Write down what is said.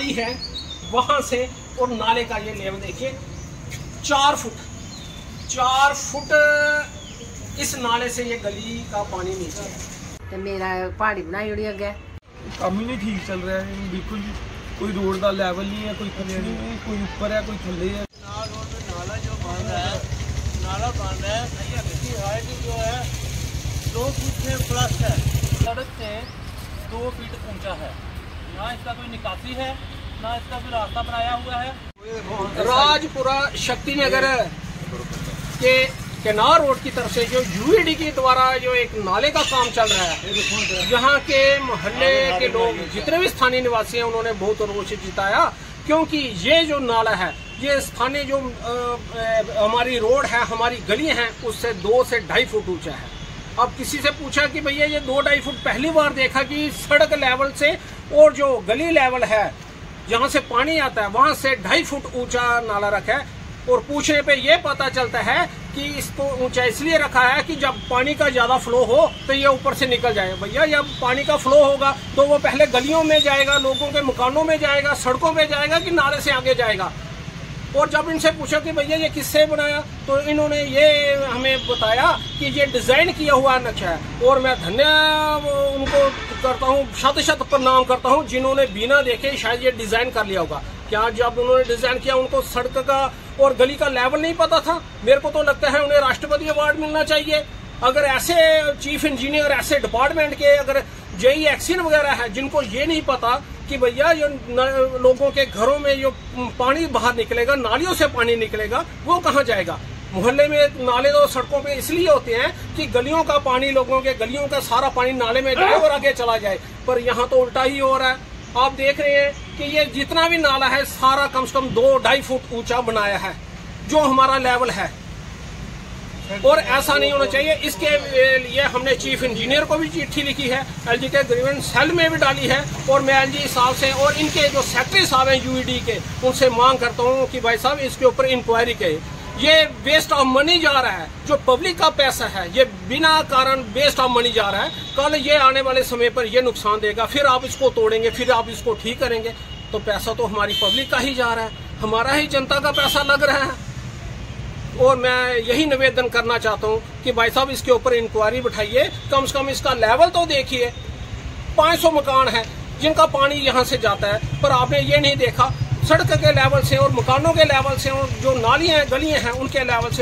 नाली है वहाँ से और नाले का ये लेवल देखिए चार फुट चार फुट इस नाले से ये गली का पानी नीचे तो मेरा पहाड़ी बनाई उड़ी अगे कम ही नहीं ठीक चल रहा है बिल्कुल कोई रोड का लेवल नहीं है कोई कुछ नहीं है कोई ऊपर है कोई थले है। जो है दो फीट से प्लस है। सड़क से दो फीट ऊँचा है। ना इसका कोई निकासी है, ना इसका कोई रास्ता बनाया हुआ है। राजपुरा शक्ति नगर के केनार रोड की तरफ़ से जो यूईडी के द्वारा जो एक नाले का काम चल रहा है यहाँ के मोहल्ले के लोग जितने भी स्थानीय निवासी हैं, उन्होंने बहुत रोष जिताया, क्योंकि ये जो नाला है, ये स्थानीय जो हमारी रोड है, हमारी गली है, उससे दो से ढाई फुट ऊँचा है। अब किसी से पूछा कि भैया ये दो ढाई फुट पहली बार देखा कि सड़क लेवल से और जो गली लेवल है, जहाँ से पानी आता है, वहाँ से ढाई फुट ऊँचा नाला रखा है। और पूछने पे ये पता चलता है कि इसको ऊँचा इसलिए रखा है कि जब पानी का ज़्यादा फ्लो हो तो ये ऊपर से निकल जाए। भैया, जब पानी का फ्लो होगा तो वो पहले गलियों में जाएगा, लोगों के मकानों में जाएगा, सड़कों में जाएगा कि नाले से आगे जाएगा? और जब इनसे पूछा कि भैया ये किससे बनाया तो इन्होंने ये हमें बताया कि ये डिज़ाइन किया हुआ नक्शा है। और मैं धन्य उनको करता हूँ शत शत प्रणाम करता हूँ, जिन्होंने बिना देखे शायद ये डिज़ाइन कर लिया होगा। क्या जब उन्होंने डिज़ाइन किया, उनको सड़क का और गली का लेवल नहीं पता था? मेरे को तो लगता है उन्हें राष्ट्रपति अवार्ड मिलना चाहिए। अगर ऐसे चीफ इंजीनियर, ऐसे डिपार्टमेंट के अगर जेई एक्सिन वगैरह है, जिनको ये नहीं पता कि भैया न- लोगों के घरों में जो पानी बाहर निकलेगा, नालियों से पानी निकलेगा, वो कहाँ जाएगा? मोहल्ले में नाले तो सड़कों पे इसलिए होते हैं कि गलियों का पानी, लोगों के गलियों का सारा पानी नाले में जाए और आगे चला जाए। पर यहाँ तो उल्टा ही हो रहा है। आप देख रहे हैं कि ये जितना भी नाला है, सारा कम से कम दो ढाई फुट ऊँचा बनाया है, जो हमारा लेवल है। और ऐसा नहीं होना चाहिए। इसके लिए हमने चीफ इंजीनियर को भी चिट्ठी लिखी है एलजी के ग्रीवेंस सेल में भी डाली है। और मैं एलजी साहब से और इनके जो सेक्रेटरी साहब हैं यूईडी के, उनसे मांग करता हूँ कि भाई साहब, इसके ऊपर इंक्वायरी करें। ये वेस्ट ऑफ़ मनी जा रहा है, जो पब्लिक का पैसा है, ये बिना कारण वेस्ट ऑफ़ मनी जा रहा है। कल ये आने वाले समय पर ये नुकसान देगा, फिर आप इसको तोड़ेंगे, फिर आप इसको ठीक करेंगे। तो पैसा तो हमारी पब्लिक का ही जा रहा है, हमारा ही जनता का पैसा लग रहा है। और मैं यही निवेदन करना चाहता हूँ कि भाई साहब, इसके ऊपर इंक्वायरी बैठाइए। कम से कम इसका लेवल तो देखिए। 500 मकान है, जिनका पानी यहाँ से जाता है, पर आपने ये नहीं देखा। सड़क के लेवल से और मकानों के लेवल से और जो नालियाँ हैं, गलियाँ हैं, उनके लेवल से